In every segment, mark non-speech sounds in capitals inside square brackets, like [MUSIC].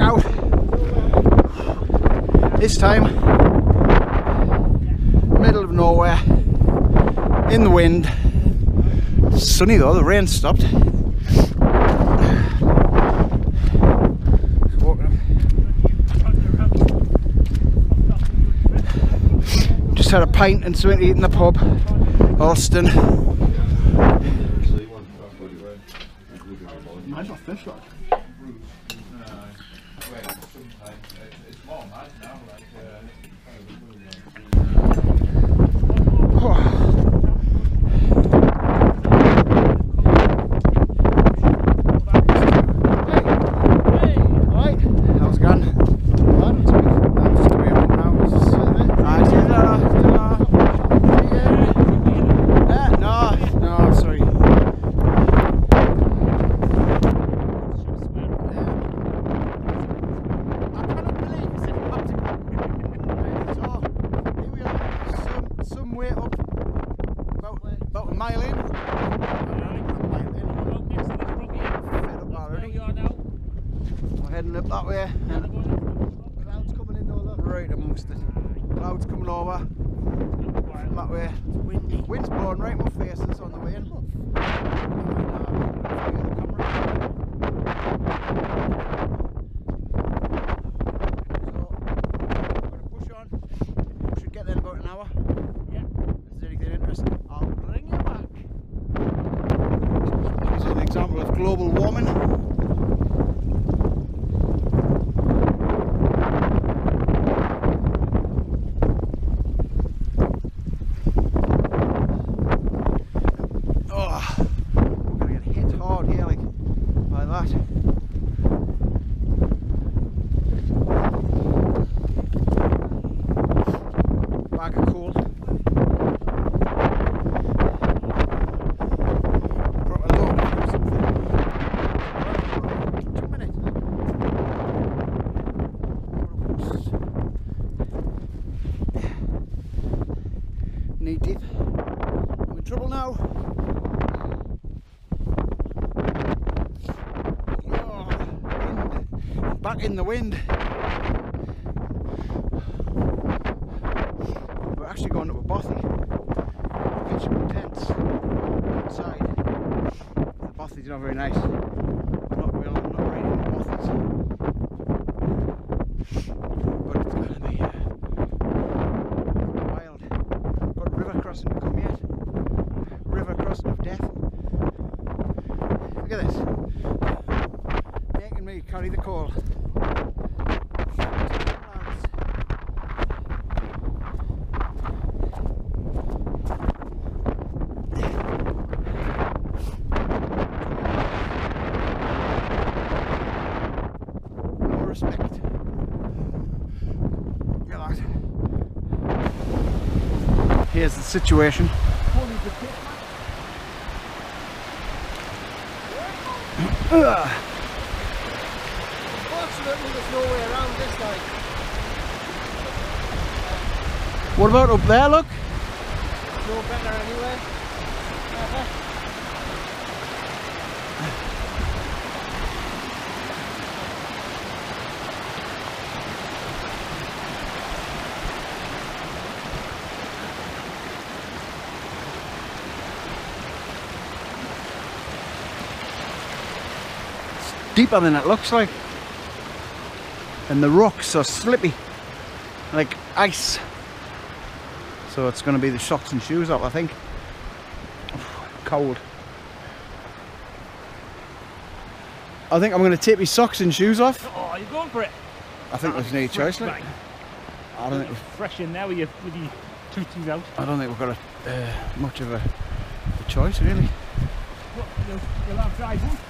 out. This time, middle of nowhere, in the wind. Sunny though, the rain stopped. Just had a pint and something to eat in the pub. Austin. Wind. Back in the wind. We're actually going to a bothy. Pitching the tents outside. The bothy's not very nice. Not real, not right in the bothies. But it's gonna be uh, wild. Got a river crossing to come yet. River crossing of death. Look at this. Making me carry the coal. No respect. Look at that. Here's the situation. Ugh. There's no way around this like. What about up there? Look. No better. Deeper than it looks like. And the rocks are slippy, like ice. So it's going to be the socks and shoes up, I think. [SIGHS] Cold. I think I'm going to take my socks and shoes off. Oh, you're going for it. I think there's no choice. Like. I don't think. we're Fresh in there with your bloody tootsies out. I don't think we've got a, uh, much of a, a choice, really. You'll, you'll have drive one.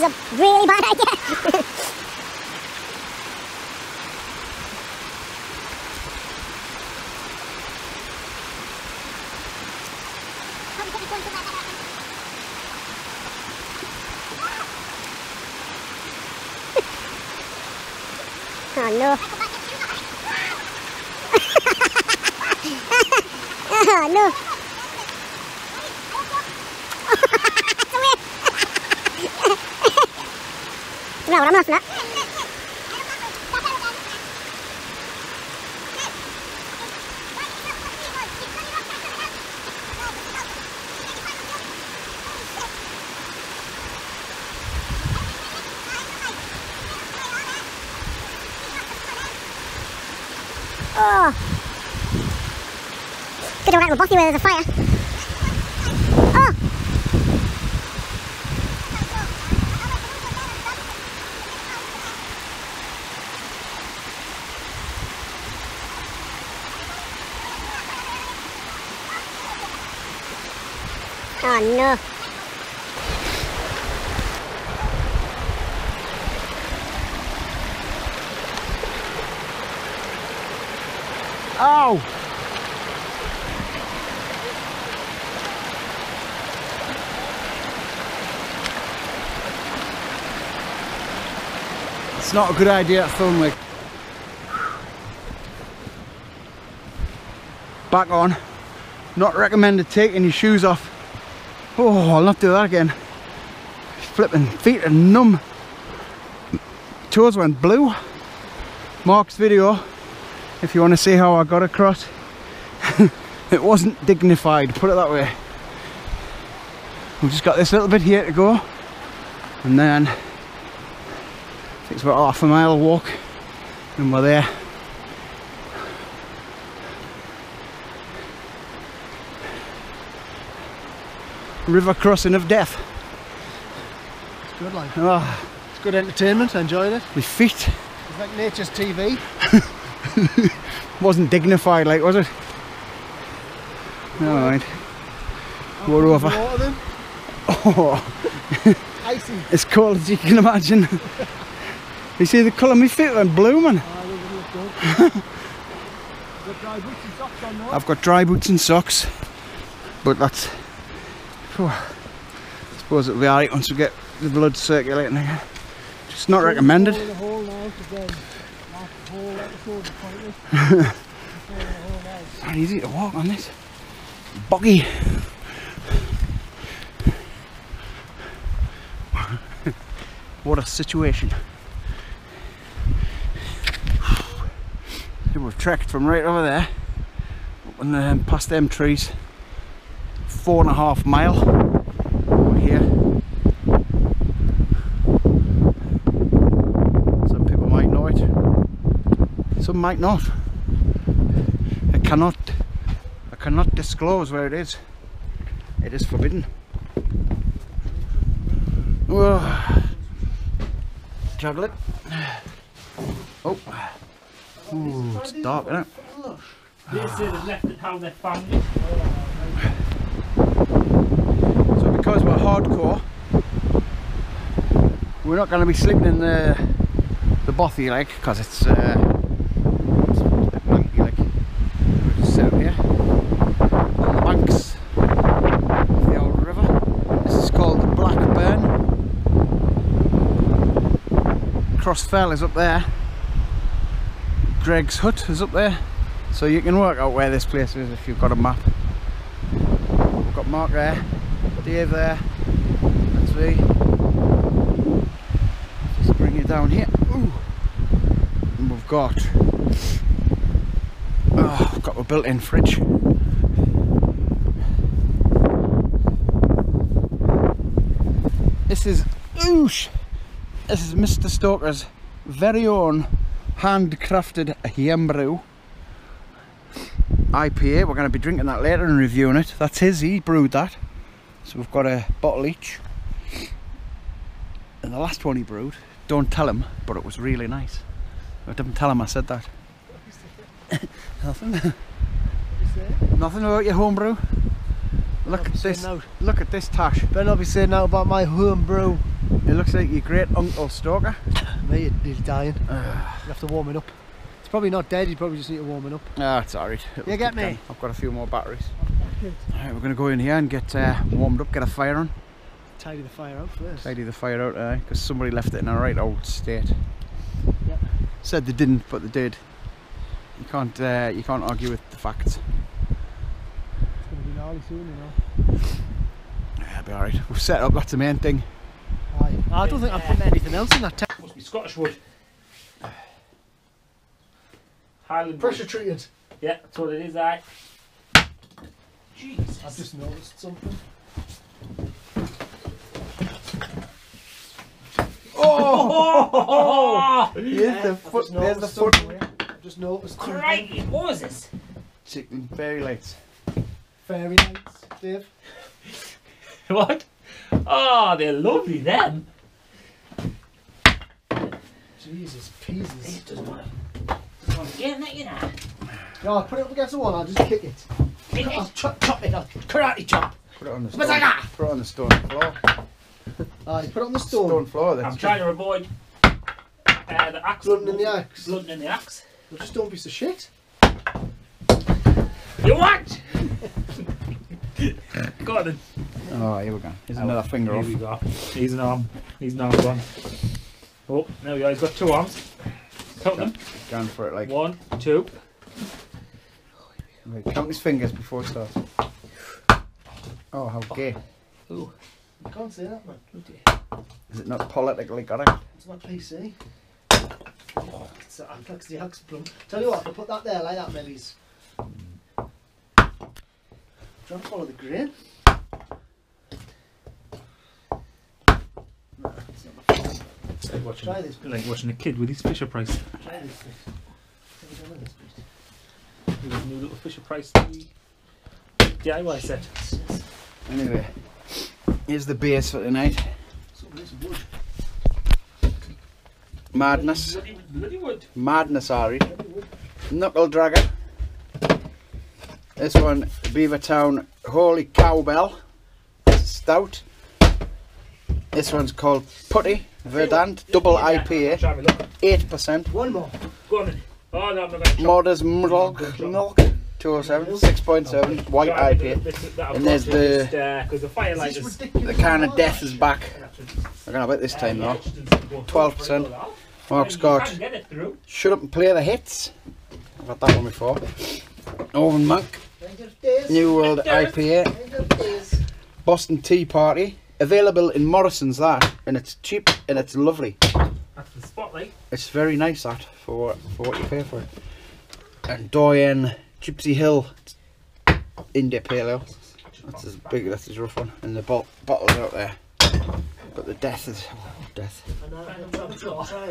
is a really bad idea. [LAUGHS] oh no. [LAUGHS] oh no. No, I'm not that. Oh. Good to go bothy where there's a fire. Oh It's not a good idea to film like back on. Not recommended taking your shoes off. Oh, I'll not do that again. Flipping feet are numb. Toes went blue. Mark's video if you want to see how I got across. [LAUGHS] it wasn't dignified, put it that way. We've just got this little bit here to go and then it's about half a mile walk and we're there. River crossing of death. It's good, like. Oh, It's good entertainment. I enjoyed it. my feet It's like nature's TV. [LAUGHS] wasn't dignified like was it? Never mind. We're over. Water then. Oh, Icy. [LAUGHS] as cold as you can imagine. you see the colour of my feet went blooming. man. Look, it look good. [LAUGHS] Got dry boots and socks on now. I've got dry boots and socks, but that's. I suppose it'll be alright once we get the blood circulating again. Just not recommended. Fall in the hole now, 'cause then last whole episode was pointless. Fall in the hole now. It's not easy to walk on this. Boggy. [LAUGHS] what a situation. We've trekked from right over there up and um, past them trees. Four and a half mile over here. Some people might know it. Some might not. I cannot I cannot disclose where it is. It is forbidden. Juggle it. Oh. Ooh, it's dark, isn't it? Left it how they found it. So because we're hardcore, we're not going to be sleeping in the the bothy like because it's, uh, it's a bit manky like. We'll just here on the banks of the old river. This is called the Blackburn. Crossfell is up there. Greg's hut is up there. So you can work out where this place is if you've got a map. We've got Mark there, Dave there, that's me. Just bring it down here. Ooh. And we've got oh, got a built-in fridge. This is oosh. This is Mr. Stoker's very own handcrafted Hembrew IPA. We're going to be drinking that later and reviewing it. That's his, he brewed that. So we've got a bottle each. And the last one he brewed, don't tell him, but it was really nice. I didn't tell him I said that. [COUGHS] Nothing. [LAUGHS] Nothing about your homebrew. Look at this. out. Look at this tash. Better not be saying out about my home brew. It looks like your great uncle Stalker. [COUGHS] Mate, he's dying. you have to warm it up. It's probably not dead, you probably just need to warm it up. Ah, it's alright. You get me? I've got a few more batteries. Alright, we're gonna go in here and get uh, warmed up, get a fire on. Tidy the fire out first. Tidy the fire out, because somebody left it in a right old state. Yeah. Said they didn't, but they did. You can't, uh, you can't argue with the facts. It's going to be gnarly soon, you know. Yeah, it'll be alright. We've set up, that's the main thing. Aye. I don't think I'm putting anything else in that tank. Must be Scottish wood. Highland wood. Pressure treated. Yeah, that's what it is, aye. Jesus. I've just noticed something. Oh! [LAUGHS] Here's the I've foot, there's the foot. I've just noticed something. Crikey, what was this? Chicken fairy lights. Fairy lights, Dave. [LAUGHS] What? Ah, oh, they're lovely, them. Jesus, pieces. It doesn't want to. Doesn't want to get in that, you know. No, I'll put it up against the wall, I'll just kick it. Kick it. I'll chop, chop it, I'll karate chop. Put it on the What's stone. that? Put it on the stone floor. Aye, put it on the stone. Stone floor. That's I'm trying to avoid uh, the axe. Blood in the axe. Blood in the axe. Well, just don't piece of shit. You what? [LAUGHS] Go on then. Oh, here we go. Here's another finger Here off. we go. He's an arm. He's an arm gone. Oh, there we go. He's got two arms. Count them. Going for it like. One, two. Wait, count his fingers before it starts. Oh, how gay. Ooh. You can't say that, man. Oh, Is it not politically correct? It's not PC. Oh, it's a Anthrax the Axe plum. Tell you what, I'll put that there like that, Mellies. Try and follow the grain. No, it's not my fault. Like watching, Try this, like watching a kid with his Fisher Price. Try this bit. Have you done this bit? With his new little Fisher Price DIY set. Anyway, here's the base for tonight. Some of this wood. Madness. Bloody, bloody wood. Madness, Ari. Knuckle Dragger. This one, Beavertown Holy Cowbell. Stout. This one's called Putty Verdant Double IPA. Try me, look. 8%. One more. Go on then. Oh no, I'm not going. Modders Milk Milk 207 6.7 white Try the IPA. bit that I've And there's the- just, uh, 'cause the kind of death is back. I'm gonna bet this time though. 12%. Mark's got Get it through. Shut Up and Play the Hits. I've had that one before. Oven Monk End of days. New World IPA. End of days. Boston Tea Party. Available in Morrison's that, and it's cheap and it's lovely. That's the spotlight. It's very nice that for what for what you pay for it. And Doyen Gipsy Hill India Pale Ale. That's as big. That's his rough one. And the bot bottles out there. But the death is oh, death.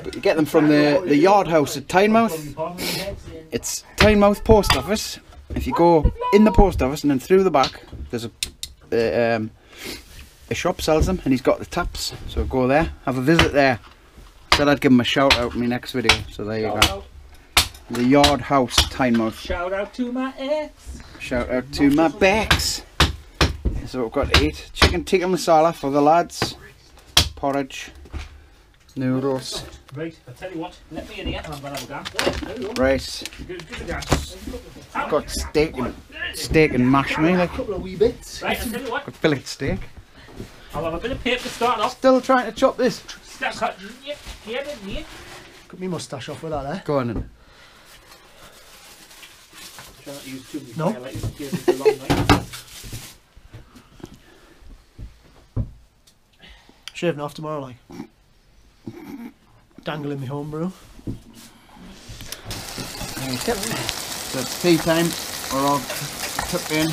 But you get them from the the yard house at Tynemouth. It's Tynemouth Post Office. If you go in the post office and then through the back, there's a um, a shop sells them, and he's got the taps. So go there, have a visit there. Said I'd give him a shout out in my next video. So there you go. out, The Yard House Tynemouth. shout out to my ex. Shout out to my backs. So we've got eight chicken tikka masala for the lads, porridge, noodles, Right, I'll tell you what, let me in here and I'm going to have a go. rice. Give, give it a go. I've got steak and steak and mash me like A couple of wee bits. Right, I'll tell you what, got fillet steak. I'll have a bit of paper to start off. Still trying to chop this. Start cut. Yeah, yeah, yeah. Cut me moustache off with that, there. Go on then. Try not to use too many No. highlights in case it's a long night. Shaving off tomorrow, like. Dangling me homebrew. So it's tea time. We're all tucked in.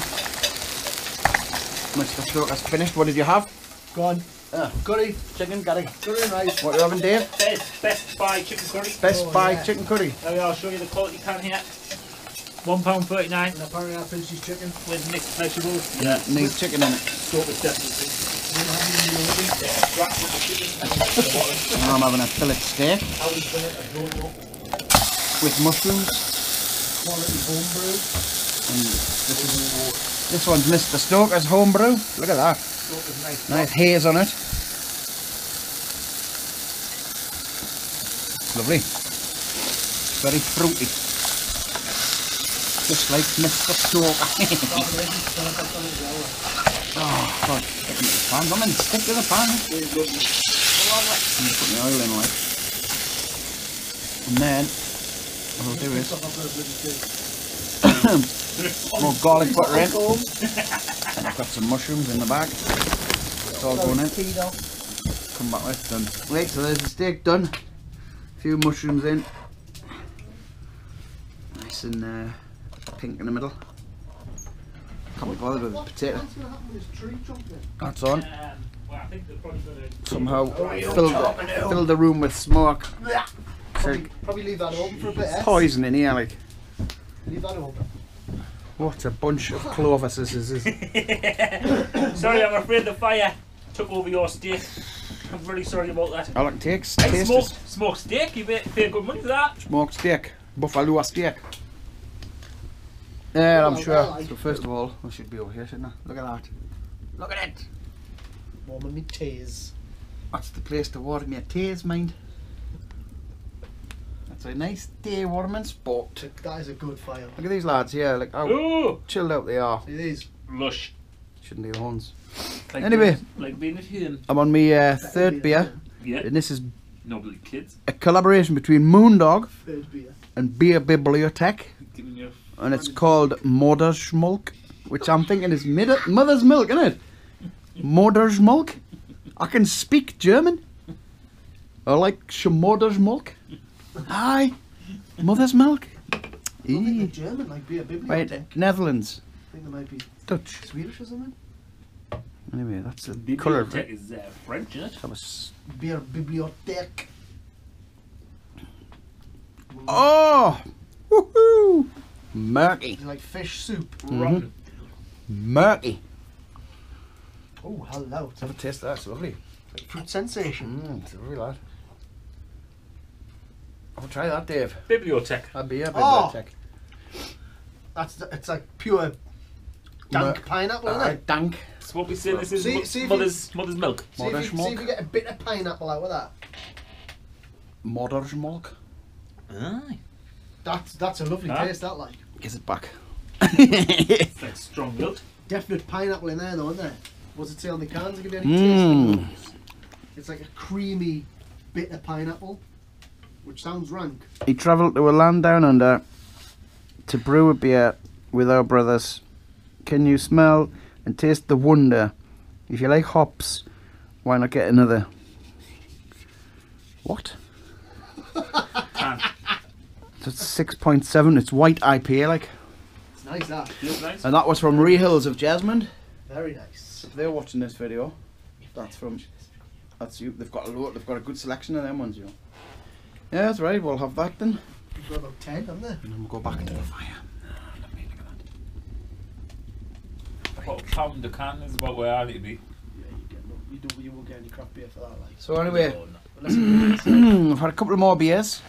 Mr. Stoker has finished. What did you have? Go on. Ah. Curry. Chicken curry. Curry and rice. What are you having, Dave? Best, best buy chicken curry. Best Oh, Buy yeah. chicken curry. There we are, I'll show you the quality can here. One pound thirty nine And apparently I finished his chicken. with mixed vegetables. Yeah, needs chicken in it. Salt is definitely. And I'm having a fillet steak with mushrooms. Quality homebrew. And this is this one's Mr. Stoker's homebrew. Look at that. Nice haze on it. lovely. Very fruity. Just like Mr. Stoker. [LAUGHS] oh, God. Get me the pan. Come and stick to the pan. Put the oil in like. And then, I'll do is, [COUGHS] more garlic butter in. And I've got some mushrooms in the bag. It's all going in. Come back with done. Right, so there's the steak done. A few mushrooms in. Nice and uh, pink in the middle. Can't be bothered with the potato. That's on. I think they're probably gonna. Somehow filled, filled the room with smoke. Probably, probably leave that open for a bit, eh? Poison in here, like. Leave that open. What a bunch of clovers this is. [LAUGHS] Sorry, I'm afraid the fire took over your steak. I'm very sorry about that. I like takes Hey, taste smoked, smoked steak, you pay, pay good money for that. smoked steak. Buffalo steak. Yeah, I'm sure. well, So first of all, I should be over here, shouldn't I? Look at that. Look at it. Warming me tears. That's the place to warm your tears, mind. That's a nice day warming spot. That is a good fire. Look at these lads here, like how Ooh, chilled out they are. It is. lush. Shouldn't be the horns. Like Anyway. being, like being at home. I'm on my uh, third beer, Yeah, and this is nobody kids. a collaboration between Moondog Third beer. and Beer Bibliotech, and it's called Modersmulk, which I'm thinking is mid- mother's milk, isn't it? Modersmulk. I can speak German. I like Schmodersmulk. Aye, mother's milk. I think they're Eee. German, like beer bibliotech. Right, I Netherlands, think they might be Dutch. Swedish or something. Anyway, that's the colour of Bibliothèque it. is uh, French, isn't it? That was- Beer bibliothèque. Oh, woohoo! Murky, It's like fish soup. Rotten. murky. Oh, hello. Have a taste of that. It's lovely. Fruit sensation. Mm, it's lovely, lad. I'll try that, Dave. Bibliotech. Bibliothèque. A beer Oh. bibliotech. That's the- it's like pure dank Mer- pineapple, isn't Uh, it? dank. So what we say this is See- mo- see if mother's mother's milk. See if, you, Mother's see if milk. you get a bit of pineapple out of that. Mother's milk. Aye. That's that's a lovely Ah. taste. That like Gives it back. It's like strong milk. definite pineapple in there, though, isn't there? What's it say on the cans? To give you any taste? Mmm. It's like a creamy, bitter pineapple, which sounds rank. He travelled to a land down under to brew a beer with our brothers. Can you smell and taste the wonder? If you like hops, why not get another? What? [LAUGHS] Can. So it's 6.7. It's white IPA, like. It's nice that. Feels nice. And that was from Rehills of Jesmond. Very nice. If they're watching this video, that's from. That's you. They've got a lot. They've got a good selection of them ones, you know. Yeah, that's right. We'll have that then. We've got about ten, haven't they? And then we'll go back into the fire. Ah, about a pound a can is about where I need to be. Yeah, you get no, you don't you won't get any crap beer for that, like. So anyway, No, no. Unless it's like, I've had a couple of more beers.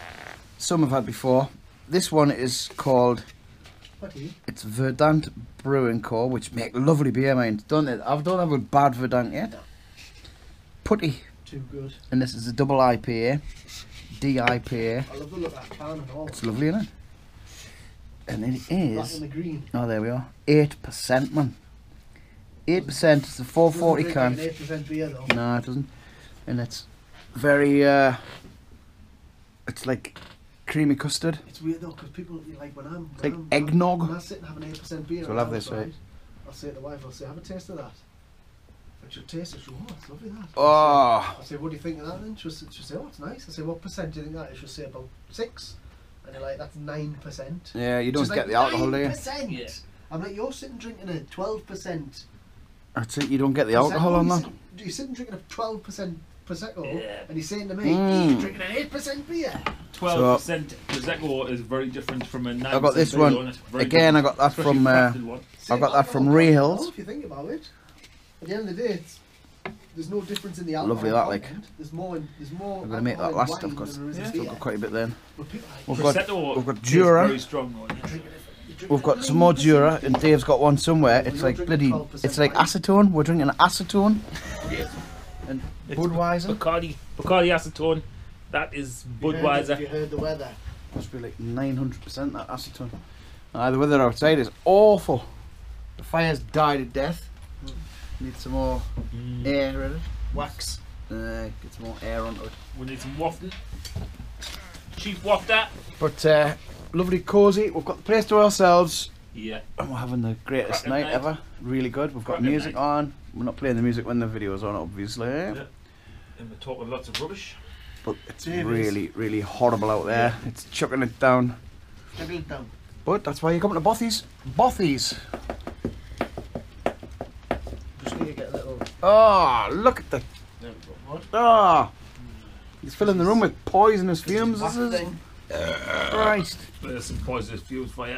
Some I've had before. This one is called what do you? it's Verdant Brewing Co, which make lovely beer, mind. Don't it? I've don't have a bad Verdant yet. Putty, Too good. and this is a double IPA, DIPA. I love the look of that can and all. It's lovely, isn't it? And it is. The green. Oh, there we are. Eight percent, man. Eight percent. It's a four forty Doesn't can. an 8% beer though. No, it doesn't. And it's very. uh It's like creamy custard. It's weird though, because people like when I'm when like I'm, eggnog. When I sit and have an eight percent beer, So we'll have this, right? I'll say to the wife, I'll say, have a taste of that. And she'll taste it. She'll, oh, it's lovely that. Oh, I say, what do you think of that? then? she'll, s- she'll say, oh, it's nice. I say, what percent do you think that is? She'll say about six. And they're like, that's nine percent. yeah. You don't get the alcohol, do you? percent. Yeah. I'm like, you're sitting drinking a twelve percent. That's it. You don't get the alcohol on that. You're sitting drinking a twelve percent prosecco, Yeah. and he's saying to me, Mm. he's drinking an eight percent beer. Twelve percent prosecco is very different from a nine. I got this one again. I got that from. Uh, I got that from Rehills. If you think about it, at the end of the day, it's, there's no difference in the alcohol. Lovely that, like. content. There's more. in- There's more. I'm gonna make that alcohol last. in I've got, than there is in Yeah. still beer. got quite a bit then. But people are We've got Prosecco we've got tastes Jura. Very strong one. "You're drinking it- you're drinking We've got some more 9%." Jura, and Dave's got one somewhere. It's like bloody. It's like acetone. We're drinking acetone. And It's Budweiser. Bacardi, Bacardi acetone That is You heard the- Budweiser. You heard the weather. Must be like 900% that acetone. Uh, the weather outside is awful. The fire's died a death. Need some more Mm. air in it. Wax. Uh, get some more air onto it. We need some wafting. Chief wafter. But uh, lovely, cosy. We've got the place to ourselves. Yeah. And we're having the greatest Cracking night night. ever. Really good. We've got music night. on. We're not playing the music when the video's on, obviously. And we're talking lots of rubbish. But it's Davies. really, really horrible out there. It's chucking it down. Juggle it down. But that's why you're coming to Bothy's. Bothy's. Just need to get a little. Oh, look at the. There we go. Oh. He's filling the room with poisonous fumes. This is. Thing. Christ. There's some poisonous fumes for you.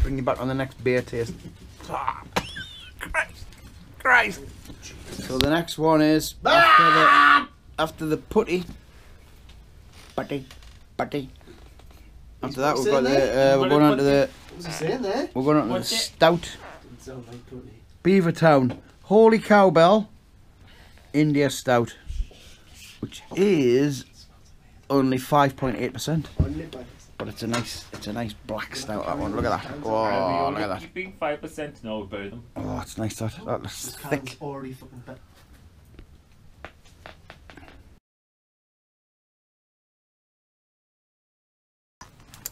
Bring you back on the next beer taste. Ah, Christ. Christ. So the next one is after the after the putty. Putty. Putty. After that we've got the uh, we're going on to the What's he saying there? we're going on to the stout Didn't sound like Tony. Beavertown Holy Cowbell India Stout, which is only five point eight percent. On lip back. But it's a nice it's a nice black stout that one. Look at that. Oh look at that. Keeping 5% now, bury them. Oh it's nice that that looks thick. already.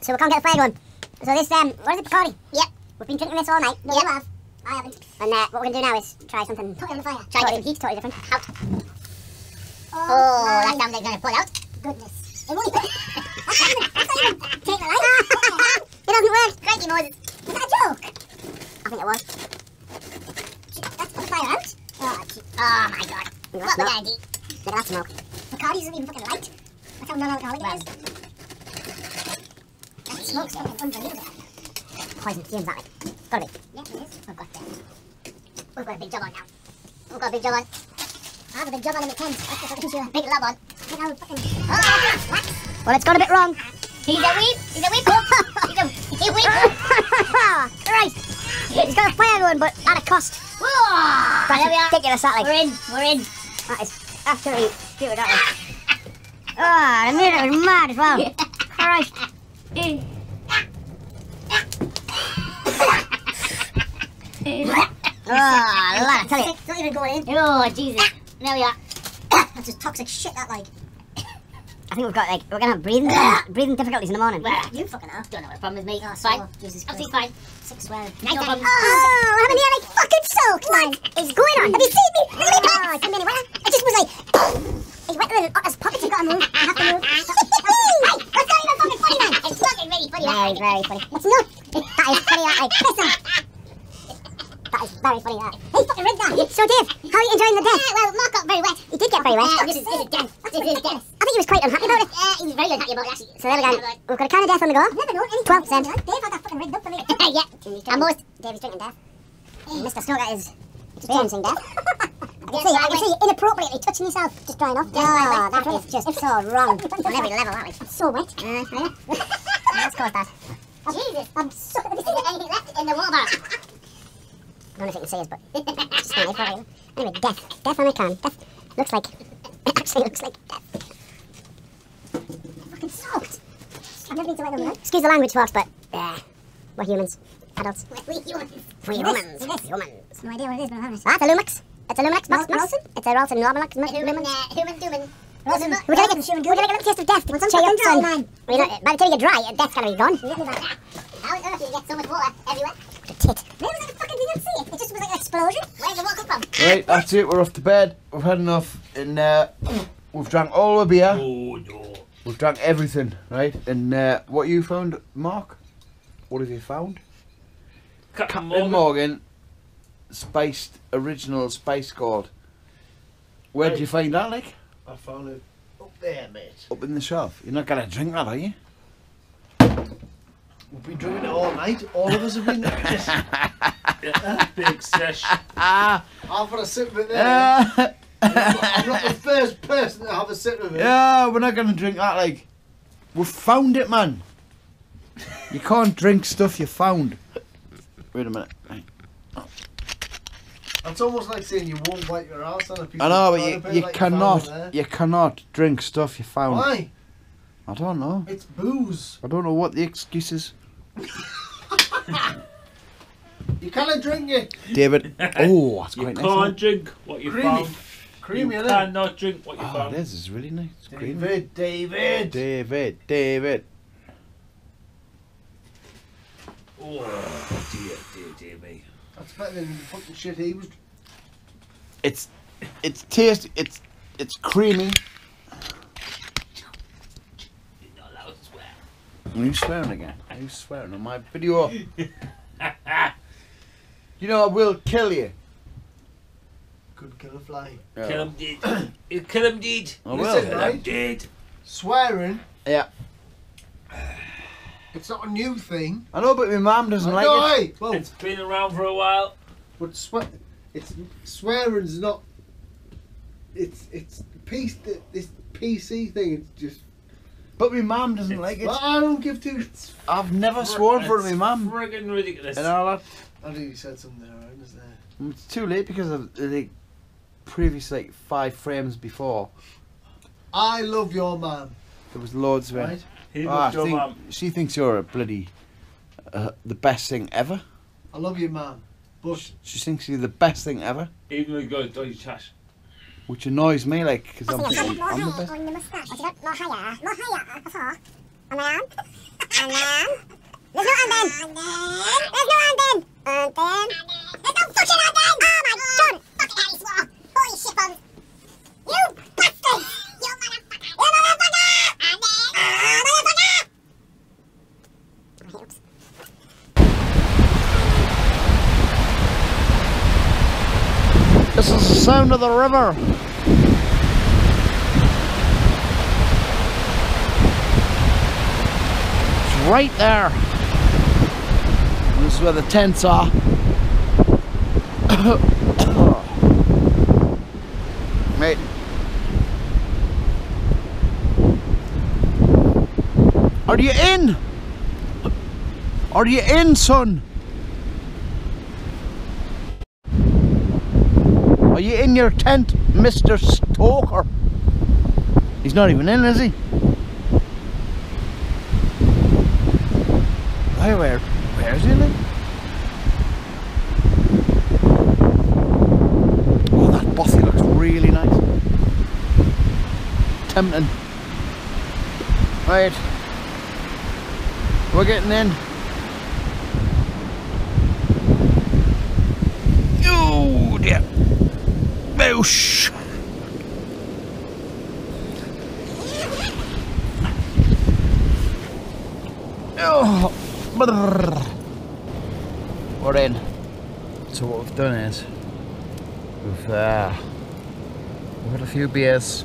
So we can't get the flag one. So this, um, what is it, Bacardi? Yep. We've been drinking this all night. Yeah, you have. I haven't. And uh, what we're going to do now is try something. Put it on the fire. Try totally, heat, totally different. Out. Oh, oh that sounds like going to pull out. Goodness. It won't. that's not even, that's not even take the light. it doesn't work. Cranky Moses. Was that a joke? I think it was. That's put the fire out. Oh, gee. oh my god. What we gotta do? Look at that smoke. Bacardi isn't even fucking light. That's how non-alcoholic it is. That smoke's fucking unbelievable. Poison fumes that way. Gotta be. Yeah, it is. We've got, uh, we've got a big job on now. We've got a big job on. Ah, I have a big job on in the tent. That's the fucking issue. Big lab on. Look how fucking... Oh, well, it's got a bit wrong. He's a weep. He's a weep. He's a, he's a weep. right. He's got a fire going, but at a cost. That's ridiculous, that like. We're in. We're in. That is absolutely stupid, that like. Oh, the music was mad as well. [LAUGHS] Christ. Ah, oh, lad, I tell you. It's [LAUGHS] not even going in. Oh, Jesus. Ah, there we are. [COUGHS] That's just toxic shit, that, like. I think we've got, like, we're gonna have breathing, ah. breathing difficulties in the morning. You fucking are. Don't know what the problem is, mate. Oh, fine. Jesus Christ. Absolutely fine. Sick swearing. Nice no problem. Oh, I'm nearly fucking soaked. What is going on? Have you seen me? Look at me oh, pants. I'm nearly wet. I just was like, [COUGHS] it's wetter than Otter's pockets. I've got to move. I have to move. [LAUGHS] hey, that's not even fucking funny, man. It's fucking really funny. Very, very funny. It's not. That is funny, that, like, is very funny, that. Hey, fucking rig that. So, Dave, how are you enjoying the death? well, Mark got very wet. He did get very wet. this, is, this is death. This is death. I think he was quite unhappy about it. Uh, he was very unhappy about it, actually. So there we go. We've got a can of death on the go. Never know. 12%. Dave had that fucking rigged up for me. [LAUGHS] yeah. And most... Dave's drinking death. Mr. Stoker is experiencing death. [LAUGHS] I can see, I can see you inappropriately touching yourself, just drying off. Oh, that is just so wrong [LAUGHS] on every level, that is. It's so wet. Uh, yeah. Let's that. Jesus, I'm so... Is there anything left in the water? I don't know if you can see us, but [LAUGHS] just not for Anyway, death. Death on a can. Death looks like... [LAUGHS] It actually looks like death. Fucking soaked. I've never been to weather, Excuse the language, folks, but... Uh, we're humans. Adults. We're humans. We're humans. Humans. No idea what it is, but I'm Ah, it's a Lumix. It's a Lumix box. Ralston? It's a Ralston Lumix. Human, uh, human, human. We're gonna get, we're gonna get a little taste of death to cheer you up, son. Well, by the time you get dry, death's gonna be gone. How on earth do you get so much water everywhere? The. Where was that fucking didn't see it. It just was like an explosion. Where did the water from? Right, that's it. We're off to bed. We've had enough. And uh, we've drank all the beer. Oh, no. We've drank everything, right? And uh, what you found, Mark? What have you found? Captain Captain Morgan. Morgan spiced original spice gold. Where did you find that, like? I found it up there, mate. Up in the shelf. You're not gonna drink that, are you? We've been drinking it all night. All of us have been. [LAUGHS] Yeah, big sesh. Ah, I've had a sip of it there. yeah, I'm not the first person to have a sip of it. yeah. We're not gonna drink that, like. We found it, man. You can't drink stuff you found. Wait a minute. Right. I That's almost like saying you won't wipe your ass on a piece I know, of but you, paper you like found cannot there. you cannot drink stuff you found. Why? I don't know. It's booze. I don't know what the excuse is. You can't drink it. David. Oh, that's You quite nice. You can't drink what you Creamy. found. Creamy, you innit? cannot drink what you Oh, found. this is really nice. It's creamy. David, David. David, David. Oh dear, dear, dear me. That's better than the fucking shit he was. It's it's tasty. It's it's creamy. You're not allowed to swear. Are you swearing again? [LAUGHS] Are you swearing on my video? you know I will kill you. Could kill a fly. Kill him dead. you kill him dead. I Listen, will. Kill him right? dead. Swearing, Yeah. it's not a new thing. I know, but my mum doesn't like no, it. hey, well, It's been around for a while. but swear, it's swearing's not. It's it's piece this PC thing. It's just. But my mum doesn't like it. Well, I don't give two. I've never sworn for my mum. Friggin' ridiculous. And all that. I think you said something there, right? Is there? It's too late because of the previous like five frames before. I love your mum. There was loads of it. right? He Ah, loves your think- mum. she thinks you're a bloody uh, the best thing ever. I love your man, but She thinks you're the best thing ever, Even though he goes dirty trash. Which annoys me, like, because I'm thinking I'm the best. on the moustache. What you got? More higher. More higher. That's. And then. And then. There's no and then. And then. There's no and then. And then. There's no fucking and then. Oh my god. Fucking hell, swore. Holy shit, bums. You bastard. You motherfucker. You motherfucker. And then. Ah, motherfucker. Oops. This is the sound of the river. It's right there. This is where the tents are. [COUGHS] Mate. Are you in? Are you in, son? Are you in your tent, Mr. Stoker? He's not even in, is he? Where, where, where is he then? Oh, that bothy looks really nice. Tempting. Right. We're getting in. Oh dear. Boosh. Oh, brrr. We're in. So what we've done is we've uh, we've had a few beers,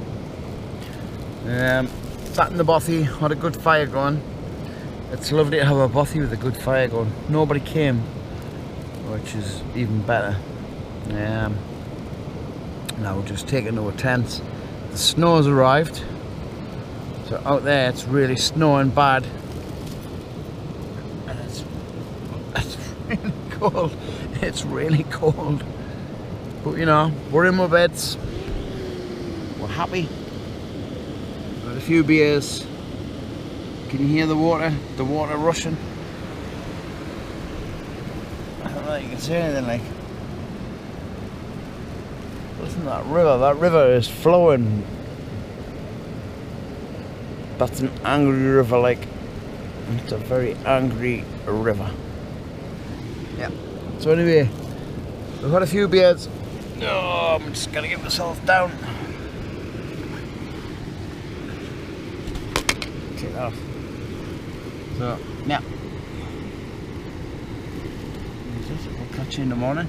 um, sat in the bothy, had a good fire going. It's lovely to have a bothy with a good fire going. Nobody came, which is even better. Um, now we're just taking to a tent. The snow's arrived. So out there it's really snowing bad. And it's, it's really [LAUGHS] cold. It's really cold. But you know, we're in our beds. We're happy. Had a few beers. Can you hear the water? The water rushing? I don't know you can see anything like. Listen to that river. That river is flowing. That's an angry river, like. It's a very angry river. Yeah. So anyway, we've had a few beers. Oh, I'm just gonna get myself down. Take that off. So, yeah. We'll catch you in the morning.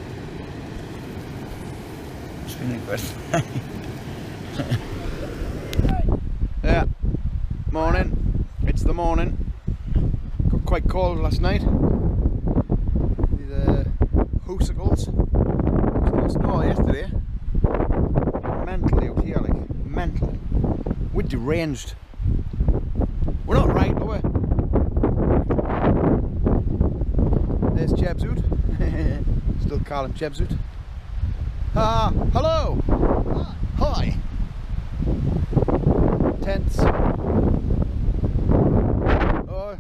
It's a good Yeah. Morning. It's the morning. Got quite cold last night. The hoosicles. It was snow yesterday. Mentally here, like mentally. We're deranged. We're not right, are we? There's Jebzoot. [LAUGHS] Still call him Jebzoot. Ah, hello. Hi. Tents. Oh.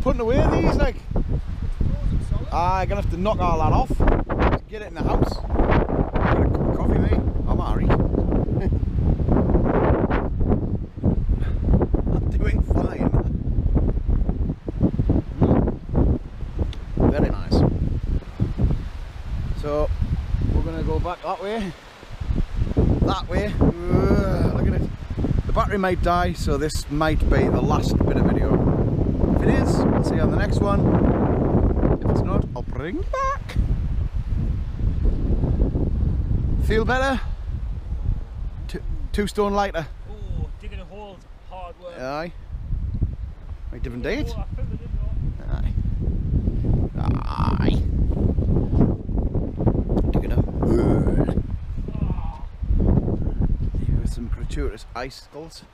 Putting away these, like. Ah, I'm gonna have to knock all that off. Get it in the house. Got a cup of coffee, mate. I'm alright. [LAUGHS] I'm doing fine. Very nice. So we're gonna go back that way. That way. Ugh, look at it. The battery might die, so this might be the last bit of video. If it is, we'll see you on the next one. If it's not, I'll bring it back. Feel better? Two, two stone lighter. Oh, digging a hole, hard work. Aye. Right, different date. Oh, I filled it in though. Aye. Aye. Digging a hole. Oh. Here with some gratuitous icicles.